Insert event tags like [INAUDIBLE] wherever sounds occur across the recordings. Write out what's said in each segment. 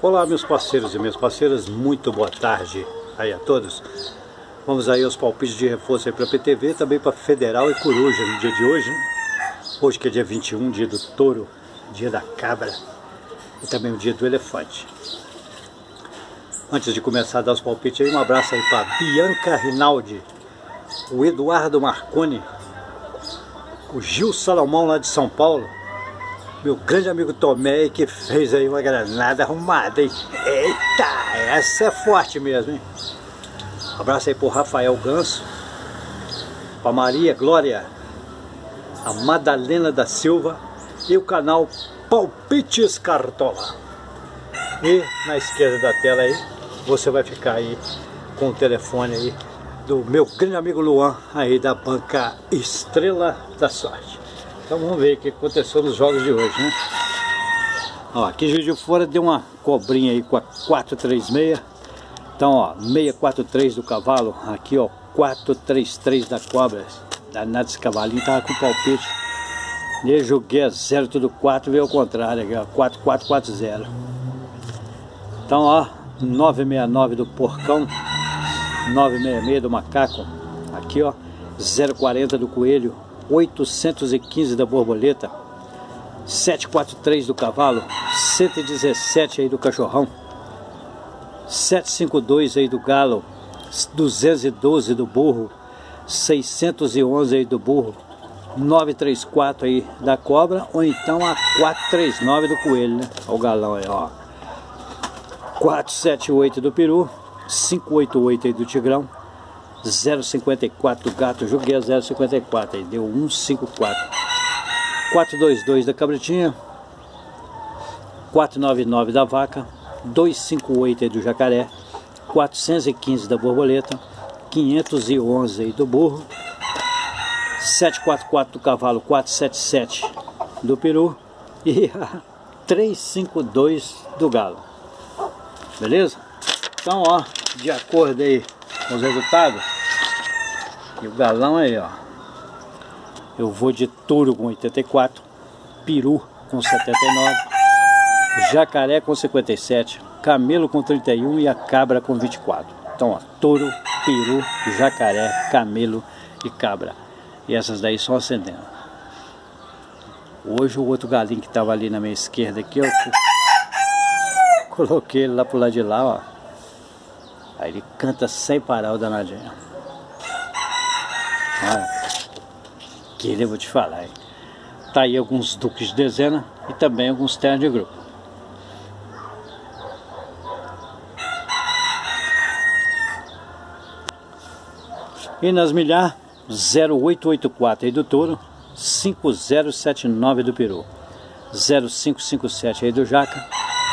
Olá meus parceiros e minhas parceiras, muito boa tarde aí a todos. Vamos aí aos palpites de reforço aí para PTV, também para Federal e Coruja no dia de hoje. Né? Hoje que é dia 21, dia do touro, dia da cabra e também o dia do elefante. Antes de começar a dar os palpites aí, um abraço aí para Bianca Rinaldi, o Eduardo Marconi, o Gil Salomão lá de São Paulo, meu grande amigo Tomé que fez aí uma granada arrumada, hein? Eita, essa é forte mesmo, hein? Um abraço aí pro Rafael Ganso, pra Maria Glória, a Madalena da Silva e o canal Palpites Cartola. E na esquerda da tela aí, você vai ficar aí com o telefone aí do meu grande amigo Luan aí da banca Estrela da Sorte. Então vamos ver o que aconteceu nos jogos de hoje, né? Ó, aqui Juiz de Fora deu uma cobrinha aí com a 436. Então, ó, 643 do cavalo. Aqui, ó, 433 da cobra. Danado esse cavalinho, tava com palpite. E joguei a 0 tudo 4, veio ao contrário aqui, ó, 4440. Então, ó, 969 do porcão. 966 do macaco. Aqui, ó, 040 do coelho. 815 da borboleta, 743 do cavalo, 117 aí do cachorrão, 752 aí do galo, 212 do burro, 611 aí do burro, 934 aí da cobra, ou então a 439 do coelho, né? Olha o galão aí, ó. 478 do peru, 588 aí do tigrão, 054 do gato, joguei a 054, aí deu 154. 422 da cabritinha, 499 da vaca, 258 aí do jacaré, 415 da borboleta, 511 aí do burro, 744 do cavalo, 477 do peru. E [LAUGHS] 352 do galo. Beleza? Então, ó, de acordo aí com os resultados, e o galão aí, ó. Eu vou de touro com 84, peru com 79, jacaré com 57, camelo com 31 e a cabra com 24. Então, ó, touro, peru, jacaré, camelo e cabra. E essas daí são acendendo. Hoje o outro galinho que estava ali na minha esquerda aqui, eu [LAUGHS] coloquei ele lá pro lado de lá, ó. Aí ele canta sem parar o danadinho. Olha, que ele eu vou te falar. Hein? Tá aí alguns duques de dezena e também alguns ternos de grupo. E nas milhar, 0884 aí do touro, 5079 do peru, 0557 aí do jaca,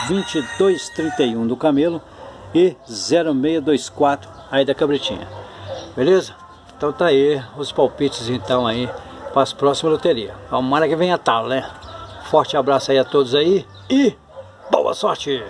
2231 do camelo e 0624 aí da cabritinha. Beleza? Então tá aí os palpites então aí para as próximas loterias. Tomara que venha tal, né? Forte abraço aí a todos aí e boa sorte!